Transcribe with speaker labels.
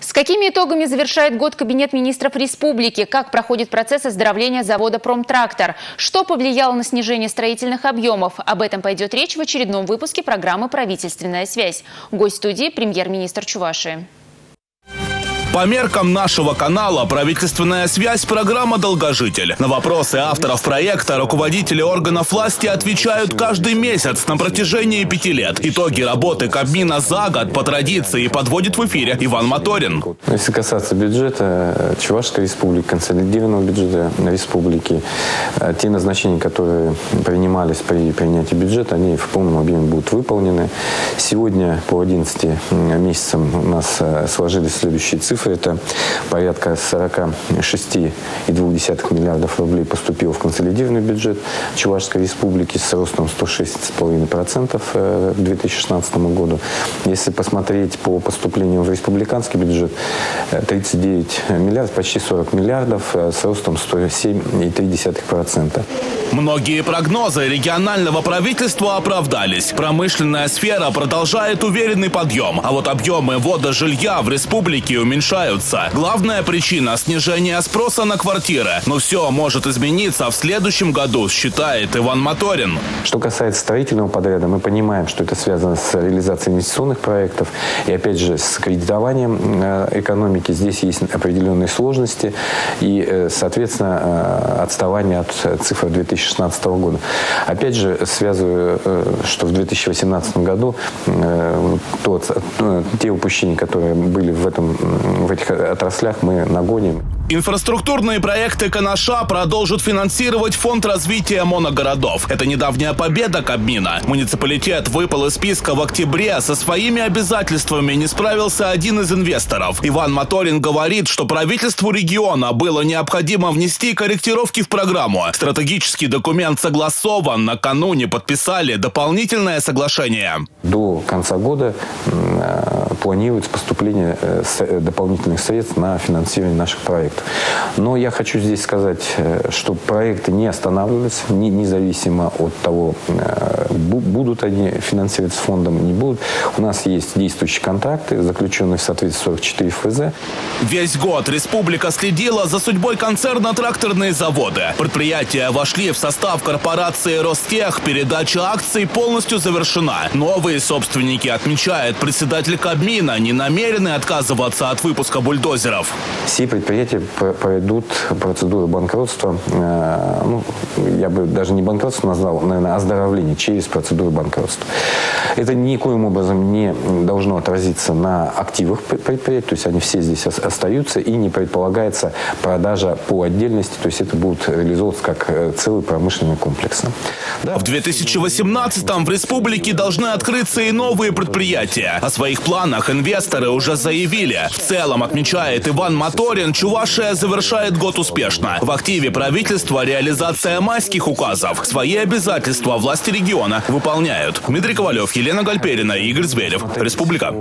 Speaker 1: С какими итогами завершает год Кабинет министров республики? Как проходит процесс оздоровления завода «Промтрактор»? Что повлияло на снижение строительных объемов? Об этом пойдет речь в очередном выпуске программы «Правительственная связь». Гость студии – премьер-министр Чувашии.
Speaker 2: По меркам нашего канала «Правительственная связь» программа «Долгожитель». На вопросы авторов проекта руководители органов власти отвечают каждый месяц на протяжении пяти лет. Итоги работы Кабмина за год по традиции подводит в эфире Иван Моторин.
Speaker 3: Если касаться бюджета Чувашской республики, консолидированного бюджета республики, э, те назначения, которые принимались при принятии бюджета, они в полном объеме будут выполнены. Сегодня по 11 месяцам у нас э, сложились следующие цифры цифры. Это порядка 46,2 миллиардов рублей поступило в консолидированный бюджет Чувашской республики с ростом 106,5% э, к 2016 году. Если посмотреть по поступлениям в республиканский бюджет, 39 э, миллиардов, почти 40 миллиардов с ростом 107,3%.
Speaker 2: Многие прогнозы регионального правительства оправдались. Промышленная сфера продолжает уверенный подъем, а вот объемы ввода жилья в республике уменьшаются. Главная причина – снижение спроса на квартиры. Но все может измениться в следующем году, считает Иван Моторин.
Speaker 3: Что касается строительного подряда, мы понимаем, что это связано с реализацией инвестиционных проектов и, опять же, с кредитованием э, экономики. Здесь есть определенные сложности и, э, соответственно, э, отставание от цифр 2000 2016 года. Опять же, связываю, что в 2018 году э, те упущения, которые были в, этом, в этих отраслях, мы нагоним.
Speaker 2: Инфраструктурные проекты Канаша продолжат финансировать Фонд развития моногородов. Это недавняя победа Кабмина. Муниципалитет выпал из списка в октябре. Со своими обязательствами не справился один из инвесторов. Иван Моторин говорит, что правительству региона было необходимо внести корректировки в программу. Стратегический документ согласован. Накануне подписали дополнительное соглашение.
Speaker 3: До конца года э, планируется поступление э, э, дополнительных средств на финансирование наших проектов. Но я хочу здесь сказать, э, что проекты не останавливаются, независимо от того, будут они финансироваться фондом, не будут. У нас есть действующие контракты, заключенные в соответствии с 44 ФЗ.
Speaker 2: Весь год республика следила за судьбой концерна «Тракторные заводы». Предприятия вошли в состав корпорации «Ростех». Передача акций полностью завершена. Новые собственники, отмечает председатель Кабмина, не намерены отказываться от выпуска бульдозеров.
Speaker 3: Все предприятия пройдут процедуру банкротства, э, ну, я бы даже не банкротство назвал, наверное, оздоровление через процедуру банкротства. Это никоим образом не должно отразиться на активах предприятий, то есть они все здесь остаются, и не предполагается продажа по отдельности, то есть это будет реализовываться как э, целый промышленный комплекс.
Speaker 2: Да. В 2018-м в республике должны открыться и новые предприятия. О своих планах инвесторы уже заявили. В целом, отмечает Иван Моторин, Чувашия завершает год успешно. В активе правительства реализация майских указов. Свои обязательства власти региона выполняют. Дмитрий Ковалев, Елена Гальперина, Игорь Зверев. Республика.